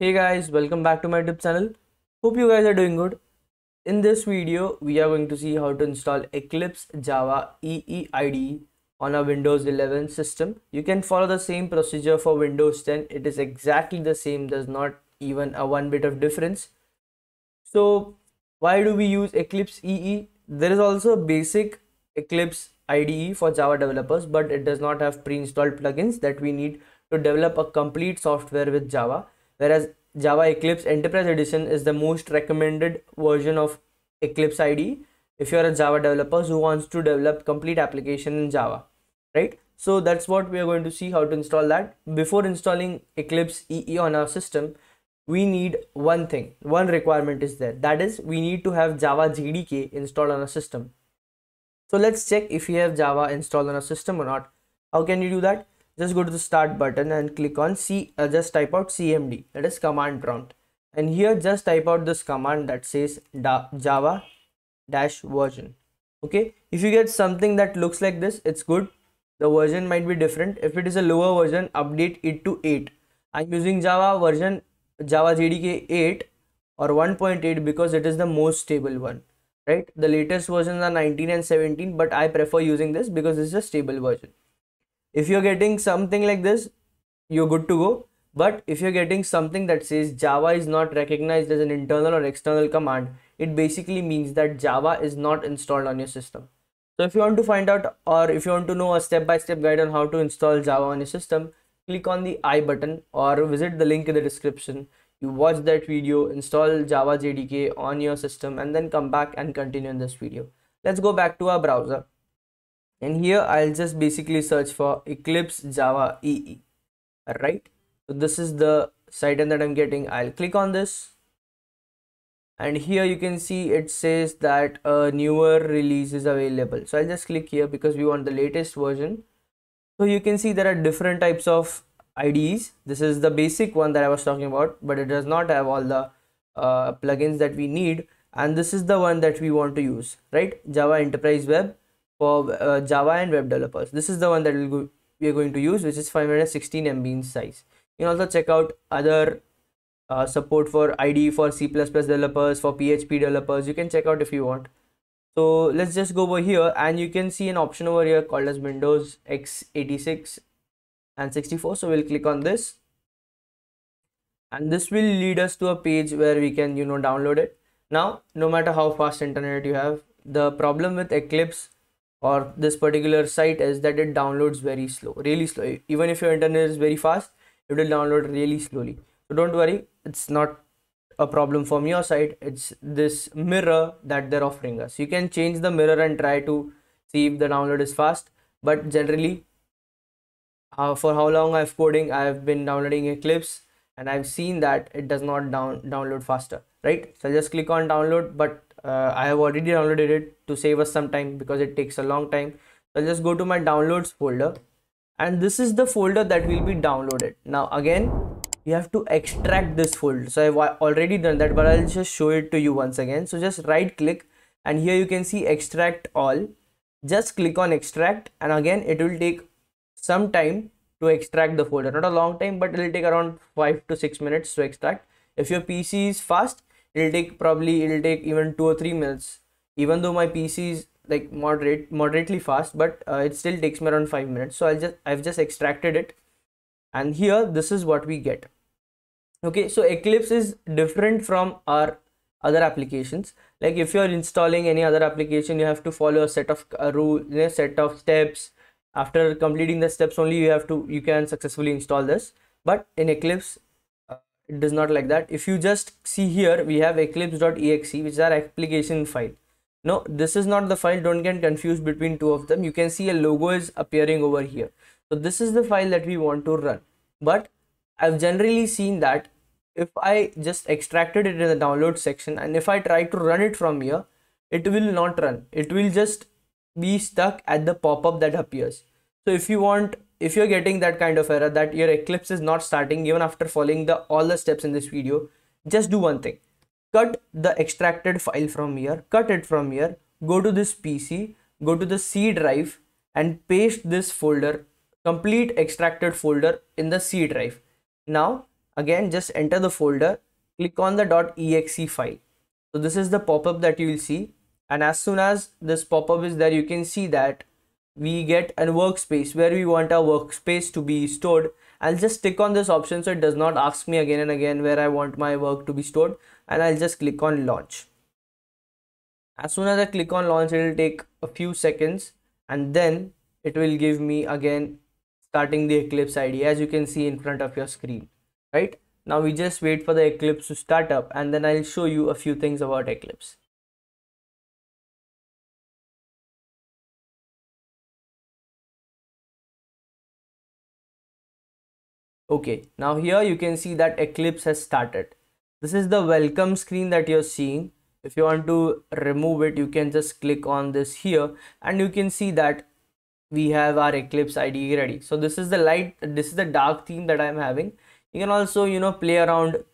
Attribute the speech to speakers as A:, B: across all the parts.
A: Hey guys, welcome back to my YouTube channel. Hope you guys are doing good. In this video, we are going to see how to install Eclipse Java EE IDE on a Windows 11 system. You can follow the same procedure for Windows 10. It is exactly the same. There's not even a one bit of difference. So why do we use Eclipse EE? There is also a basic Eclipse IDE for Java developers, but it does not have pre-installed plugins that we need to develop a complete software with Java. Whereas Java Eclipse Enterprise Edition is the most recommended version of Eclipse IDE if you're a Java developer who wants to develop complete application in Java, right? So that's what we are going to see how to install that. Before installing Eclipse EE on our system, we need one thing, one requirement is there. That is we need to have Java JDK installed on a system. So let's check if you have Java installed on a system or not. How can you do that? Just go to the start button and click on C, uh, just type out CMD, that is command prompt. And here just type out this command that says Java dash version. Okay, if you get something that looks like this, it's good. The version might be different. If it is a lower version, update it to 8. I'm using Java version Java JDK 8 or 1.8 because it is the most stable one right the latest versions are 19 and 17 but i prefer using this because it's a stable version if you're getting something like this you're good to go. But if you're getting something that says java is not recognized as an internal or external command it basically means that java is not installed on your system. So if you want to find out or if you want to know a step-by-step -step guide on how to install java on your system click on the i button or visit the link in the description. You watch that video install java jdk on your system and then come back and continue in this video. Let's go back to our browser and here i'll just basically search for eclipse java ee right so this is the site that i'm getting. I'll click on this. And here you can see it says that a newer release is available. So i'll just click here because we want the latest version. So you can see there are different types of IDEs. This is the basic one that I was talking about, but it does not have all the uh, plugins that we need. And this is the one that we want to use, right? Java Enterprise Web for uh, Java and web developers. This is the one that we'll go, we are going to use, which is 516 MB in size. You can also check out other uh, support for IDE for C++ developers, for PHP developers. You can check out if you want. So let's just go over here and you can see an option over here called as Windows x86 and 64 so we'll click on this and this will lead us to a page where we can you know download it now no matter how fast internet you have the problem with eclipse or this particular site is that it downloads very slow really slow. Even if your internet is very fast it will download really slowly. So don't worry it's not a problem from your side. It's this mirror that they're offering us. You can change the mirror and try to see if the download is fast but generally uh, for how long I've coding, I've been downloading Eclipse and I've seen that it does not down download faster, right? So I'll just click on download, but uh, I have already downloaded it to save us some time because it takes a long time. So I'll just go to my downloads folder and this is the folder that will be downloaded. Now again, you have to extract this folder. So I've already done that, but I'll just show it to you once again. So just right click and here you can see extract all. Just click on extract and again it will take some time to extract the folder not a long time but it will take around five to six minutes to extract if your pc is fast it'll take probably it'll take even two or three minutes. Even though my pc is like moderate moderately fast but uh, it still takes me around five minutes. So i'll just i've just extracted it. And here this is what we get. Okay so eclipse is different from our other applications. Like if you're installing any other application you have to follow a set of a rule a set of steps. After completing the steps only you have to you can successfully install this. But in eclipse it does not like that. If you just see here we have eclipse.exe which is our application file. No this is not the file. Don't get confused between two of them. You can see a logo is appearing over here. So this is the file that we want to run. But i've generally seen that if i just extracted it in the download section and if i try to run it from here it will not run. It will just be stuck at the pop-up that appears. So if you want if you're getting that kind of error that your eclipse is not starting even after following the all the steps in this video just do one thing. Cut the extracted file from here cut it from here go to this pc go to the c drive and paste this folder complete extracted folder in the c drive. Now again just enter the folder click on the .exe file. So this is the pop-up that you will see and as soon as this pop-up is there you can see that we get a workspace where we want our workspace to be stored. I'll just click on this option so it does not ask me again and again where I want my work to be stored and I'll just click on launch. As soon as I click on launch it will take a few seconds and then it will give me again starting the Eclipse IDE as you can see in front of your screen right? Now we just wait for the Eclipse to start up and then I'll show you a few things about Eclipse okay now here you can see that eclipse has started. This is the welcome screen that you're seeing. If you want to remove it you can just click on this here and you can see that we have our eclipse IDE ready. So this is the light this is the dark theme that i'm having. You can also you know play around.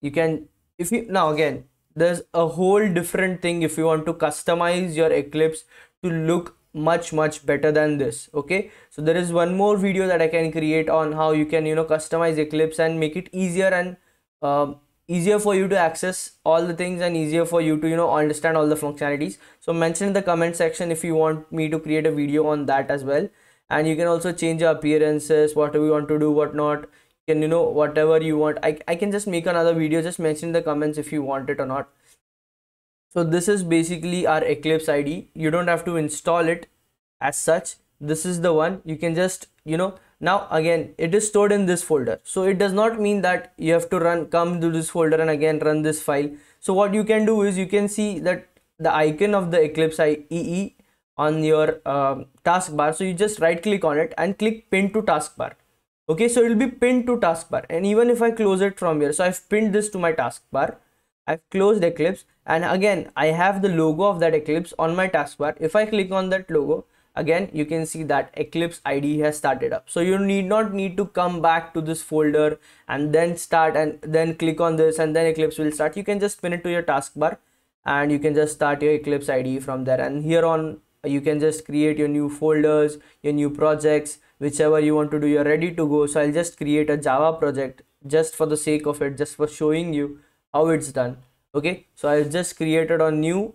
A: You can if you now again there's a whole different thing if you want to customize your eclipse to look much much better than this okay? So there is one more video that i can create on how you can you know customize eclipse and make it easier and uh, easier for you to access all the things and easier for you to you know understand all the functionalities. So mention in the comment section if you want me to create a video on that as well. And you can also change your appearances whatever you want to do what not. You can you know whatever you want. I, I can just make another video. Just mention in the comments if you want it or not so this is basically our eclipse ide you don't have to install it as such. This is the one. You can just you know now again it is stored in this folder. So it does not mean that you have to run come to this folder and again run this file. So what you can do is you can see that the icon of the eclipse IE on your uh, taskbar. So you just right click on it and click pin to taskbar. Okay so it will be pinned to taskbar. And even if i close it from here so i've pinned this to my taskbar I've closed Eclipse and again I have the logo of that Eclipse on my taskbar. If I click on that logo again you can see that Eclipse ID has started up. So you need not need to come back to this folder and then start and then click on this and then Eclipse will start. You can just pin it to your taskbar and you can just start your Eclipse ID from there and here on you can just create your new folders, your new projects, whichever you want to do, you're ready to go. So I'll just create a Java project just for the sake of it, just for showing you how it's done. Okay so i just created a new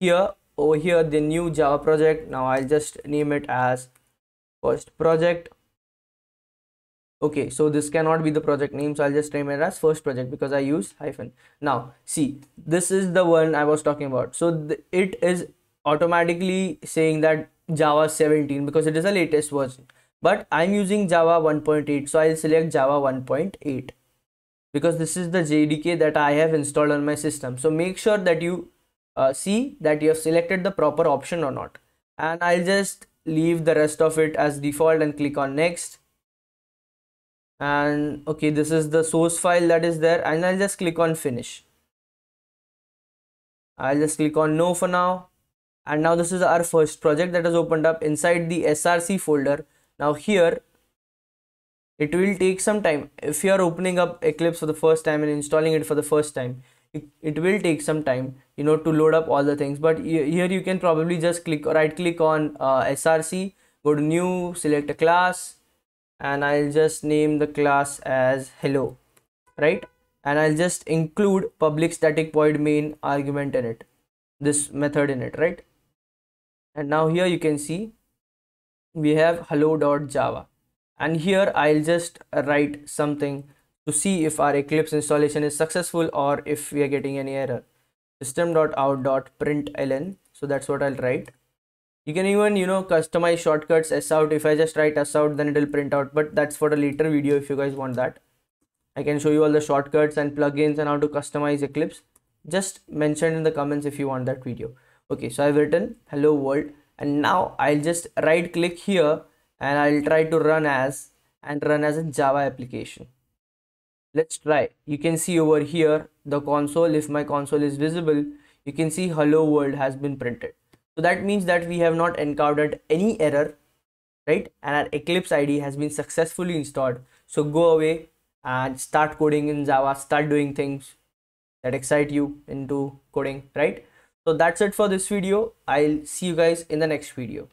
A: here over here the new java project. Now i'll just name it as first project. Okay so this cannot be the project name so i'll just name it as first project because i use hyphen. Now see this is the one i was talking about. So it is automatically saying that java 17 because it is the latest version. But i'm using java 1.8 so i'll select java 1.8 because this is the JDK that I have installed on my system. So make sure that you uh, see that you have selected the proper option or not. And I'll just leave the rest of it as default and click on next. And okay, this is the source file that is there and I'll just click on finish. I'll just click on no for now. And now this is our first project that has opened up inside the SRC folder. Now here it will take some time. If you are opening up eclipse for the first time and installing it for the first time it, it will take some time you know to load up all the things. But here you can probably just click right click on uh, src go to new select a class and i'll just name the class as hello right? And i'll just include public static void main argument in it this method in it right? And now here you can see we have hello.java and here I'll just write something to see if our Eclipse installation is successful or if we are getting any error. System.out.println so that's what I'll write. You can even you know customize shortcuts s out. If I just write s out then it will print out. But that's for a later video if you guys want that. I can show you all the shortcuts and plugins and how to customize Eclipse. Just mention in the comments if you want that video. Okay so I've written hello world. And now I'll just right click here and I'll try to run as and run as a Java application. Let's try. You can see over here the console. If my console is visible, you can see hello world has been printed. So that means that we have not encountered any error, right? And our Eclipse IDE has been successfully installed. So go away and start coding in Java, start doing things that excite you into coding, right? So that's it for this video. I'll see you guys in the next video.